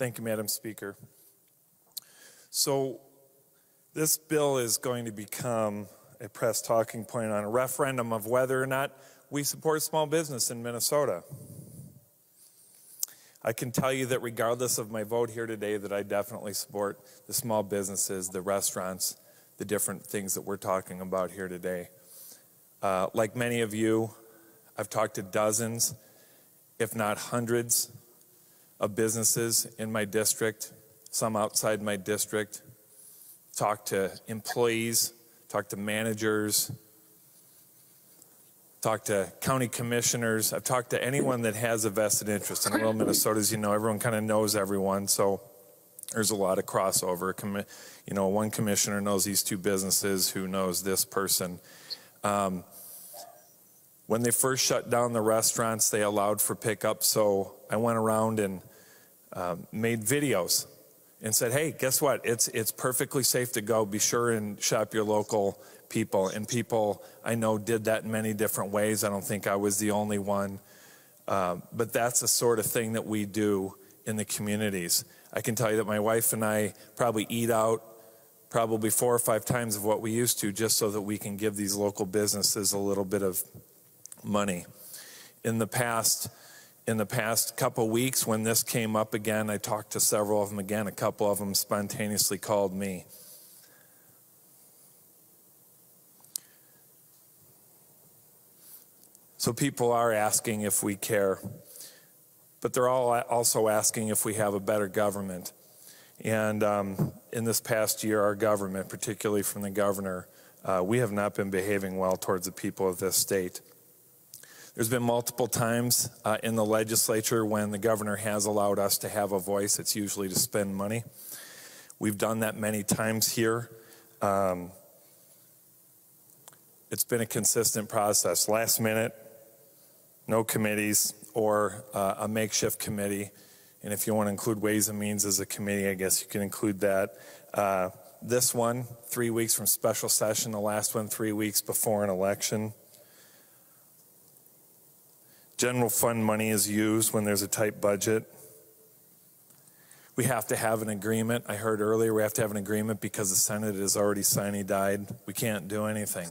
Thank you, Madam Speaker. So, this bill is going to become a press talking point on a referendum of whether or not we support small business in Minnesota. I can tell you that regardless of my vote here today, that I definitely support the small businesses, the restaurants, the different things that we're talking about here today. Uh, like many of you, I've talked to dozens, if not hundreds, of businesses in my district, some outside my district, talked to employees, talked to managers, talked to county commissioners. I've talked to anyone that has a vested interest. In rural Minnesota, as you know, everyone kind of knows everyone. So there's a lot of crossover. You know, one commissioner knows these two businesses, who knows this person. Um, when they first shut down the restaurants, they allowed for pickup. So I went around and um, made videos and said, "Hey, guess what? It's it's perfectly safe to go. Be sure and shop your local people." And people I know did that in many different ways. I don't think I was the only one, uh, but that's the sort of thing that we do in the communities. I can tell you that my wife and I probably eat out probably four or five times of what we used to, just so that we can give these local businesses a little bit of money. In the past in the past couple weeks when this came up again, I talked to several of them again. A couple of them spontaneously called me. So people are asking if we care, but they're all also asking if we have a better government. And um, in this past year, our government, particularly from the governor, uh, we have not been behaving well towards the people of this state. There's been multiple times uh, in the legislature when the governor has allowed us to have a voice. It's usually to spend money. We've done that many times here. Um, it's been a consistent process. Last minute, no committees or uh, a makeshift committee. And if you want to include Ways and Means as a committee, I guess you can include that. Uh, this one, three weeks from special session, the last one, three weeks before an election. General fund money is used when there's a tight budget. We have to have an agreement. I heard earlier we have to have an agreement because the Senate has already sine died. We can't do anything.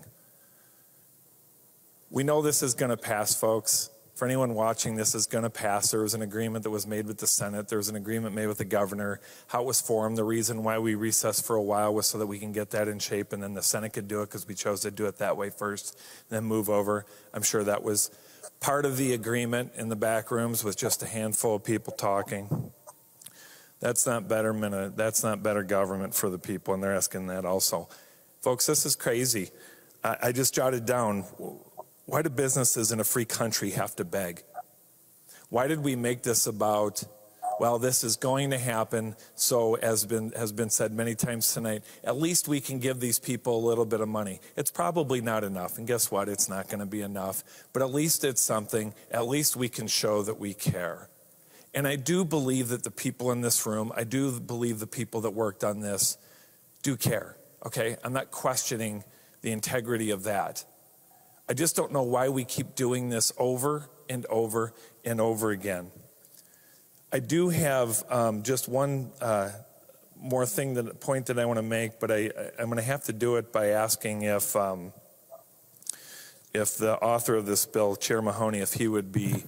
We know this is going to pass, folks. For anyone watching, this is going to pass. There was an agreement that was made with the Senate. There was an agreement made with the governor. How it was formed, the reason why we recessed for a while was so that we can get that in shape and then the Senate could do it because we chose to do it that way first, then move over. I'm sure that was part of the agreement in the back rooms with just a handful of people talking. That's not betterment. Uh, that's not better government for the people, and they're asking that also. Folks, this is crazy. I, I just jotted down why do businesses in a free country have to beg? Why did we make this about well, this is going to happen. So, as been, has been said many times tonight, at least we can give these people a little bit of money. It's probably not enough. And guess what? It's not going to be enough. But at least it's something. At least we can show that we care. And I do believe that the people in this room, I do believe the people that worked on this do care. Okay? I'm not questioning the integrity of that. I just don't know why we keep doing this over and over and over again. I do have um, just one uh, more thing that point that I want to make, but I, I'm going to have to do it by asking if um, if the author of this bill, Chair Mahoney, if he would be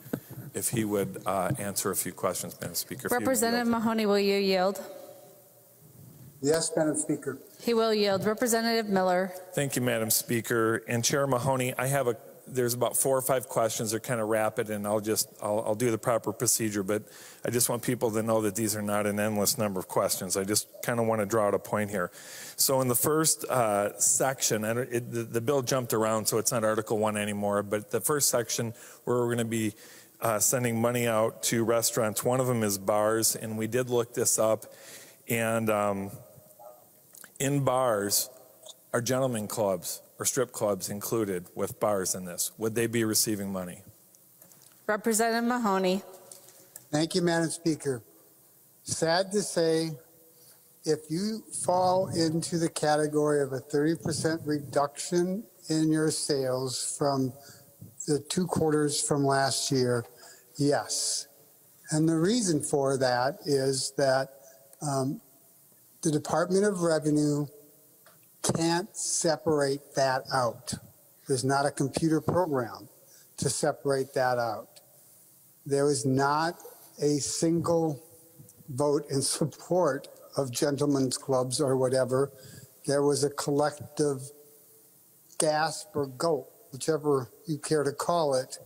if he would uh, answer a few questions, Madam Speaker. Representative Mahoney, will you yield? Yes, Madam Speaker. He will yield. Representative Miller. Thank you, Madam Speaker. And Chair Mahoney, I have a there's about four or five questions. They're kind of rapid, and I'll just I'll, I'll, do the proper procedure. But I just want people to know that these are not an endless number of questions. I just kind of want to draw out a point here. So in the first uh, section, and it, the, the, bill jumped around, so it's not Article One anymore. But the first section where we're going to be uh, sending money out to restaurants. One of them is bars, and we did look this up, and um, in bars are gentlemen clubs or strip clubs included with bars in this? Would they be receiving money? Representative Mahoney. Thank you, Madam Speaker. Sad to say, if you fall into the category of a 30% reduction in your sales from the two quarters from last year, yes. And the reason for that is that um, the Department of Revenue can't separate that out. There's not a computer program to separate that out. There was not a single vote in support of gentlemen's clubs or whatever. There was a collective gasp or gulp, whichever you care to call it,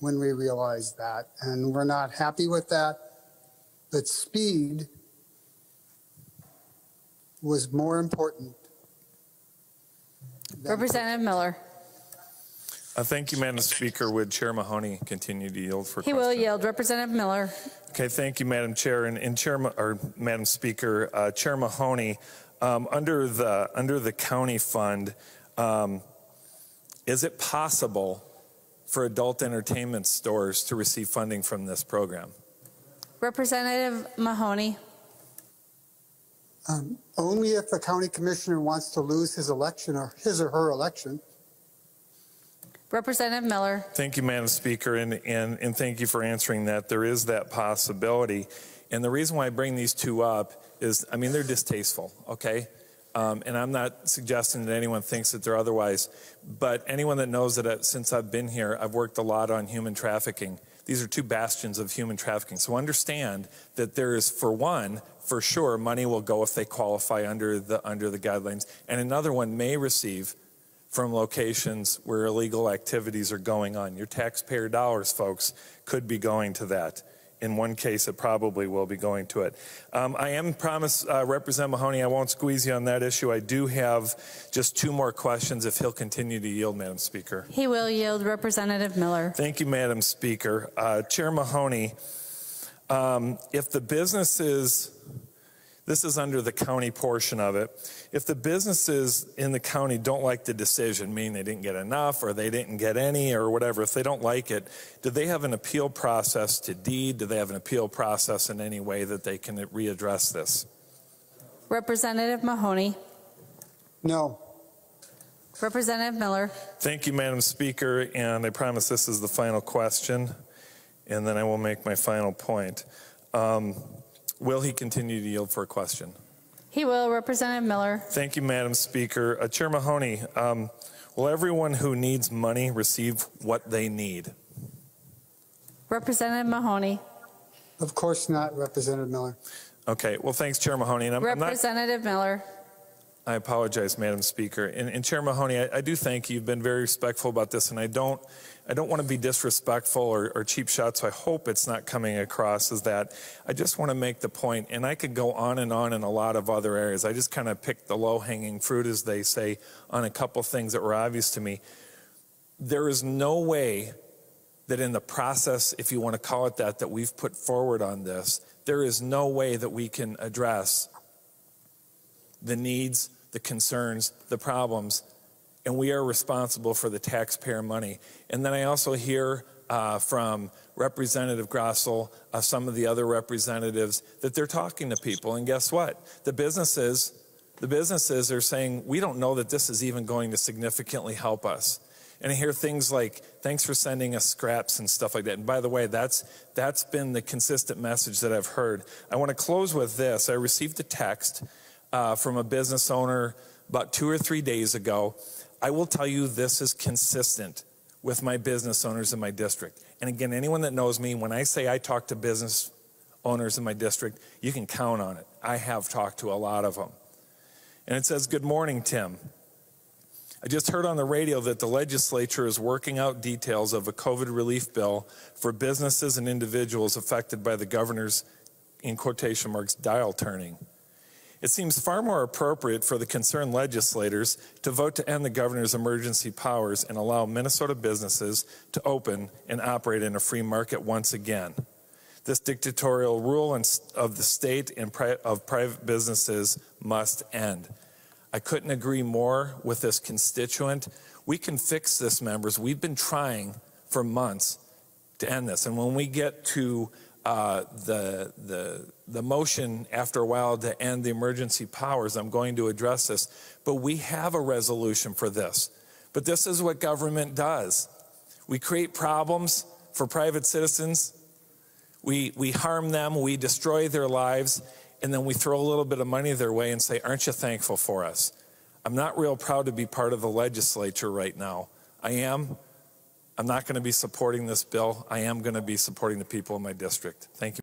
when we realized that. And we're not happy with that. But speed was more important. than- Representative Miller. Uh, thank you, Madam Speaker. Would Chair Mahoney continue to yield for He question? will yield. Representative Miller. Okay, thank you, Madam Chair. And, and Chair, Ma- or Madam Speaker, uh, Chair Mahoney, um, under the under the county fund, um, is it possible for adult entertainment stores to receive funding from this program? Representative Mahoney. Um, Only if the county commissioner wants to lose his election or his or her election. Representative Miller. Thank you, Madam Speaker, and, and, and thank you for answering that. There is that possibility. And the reason why I bring these two up is, I mean, they're distasteful, okay? Um, and I'm not suggesting that anyone thinks that they're otherwise, but anyone that knows that uh, since I've been here, I've worked a lot on human trafficking. These are two bastions of human trafficking. So understand that there is, for one, for sure, money will go if they qualify under the under the guidelines, and another one may receive from locations where illegal activities are going on. Your taxpayer dollars, folks, could be going to that. In one case, it probably will be going to it. Um, I am promised, uh, Representative Mahoney, I won't squeeze you on that issue. I do have just two more questions if he'll continue to yield, Madam Speaker. He will yield. Representative Miller. Thank you, Madam Speaker. Uh, Chair Mahoney, um, if the businesses, this is under the county portion of it, if the businesses in the county don't like the decision, meaning they didn't get enough or they didn't get any or whatever, if they don't like it, do they have an appeal process to deed? Do they have an appeal process in any way that they can readdress this? Representative Mahoney. No. Representative Miller. Thank you, Madam Speaker, and I promise this is the final question, and then I will make my final point. Um, will he continue to yield for a question? He will. Representative Miller. Thank you, Madam Speaker. Uh, Chair Mahoney, um, will everyone who needs money receive what they need? Representative Mahoney. Of course not, Representative Miller. Okay, well, thanks, Chair Mahoney. And I'm, I'm not, Representative Miller. I apologize, Madam Speaker. And, and Chair Mahoney, I, I do thank you. You've been very respectful about this, and I don't, I don't want to be disrespectful or, or cheap shot, so I hope it's not coming across as that. I just want to make the point, and I could go on and on in a lot of other areas. I just kind of picked the low-hanging fruit, as they say, on a couple things that were obvious to me. There is no way that in the process, if you want to call it that, that we've put forward on this, there is no way that we can address the needs, the concerns, the problems, and we are responsible for the taxpayer money. And then I also hear uh, from Representative Grossell, uh, some of the other representatives, that they're talking to people. And guess what? The businesses, the businesses are saying, we don't know that this is even going to significantly help us. And I hear things like, thanks for sending us scraps and stuff like that. And by the way, that's, that's been the consistent message that I've heard. I want to close with this. I received a text uh, from a business owner about two or three days ago. I will tell you this is consistent with my business owners in my district. And again, anyone that knows me, when I say I talk to business owners in my district, you can count on it. I have talked to a lot of them. And it says, Good morning, Tim. I just heard on the radio that the legislature is working out details of a COVID relief bill for businesses and individuals affected by the governor's, in quotation marks, dial turning. It seems far more appropriate for the concerned legislators to vote to end the governor's emergency powers and allow Minnesota businesses to open and operate in a free market once again. This dictatorial rule of the state and of private businesses must end. I couldn't agree more with this constituent. We can fix this, members. We've been trying for months to end this. And when we get to uh, the, the, the motion after a while to end the emergency powers, I'm going to address this. But we have a resolution for this. But this is what government does we create problems for private citizens. we, we harm them, we destroy their lives, and then we throw a little bit of money their way and say, Aren't you thankful for us? I'm not real proud to be part of the legislature right now. I am. I'm not going to be supporting this bill. I am going to be supporting the people in my district. Thank you.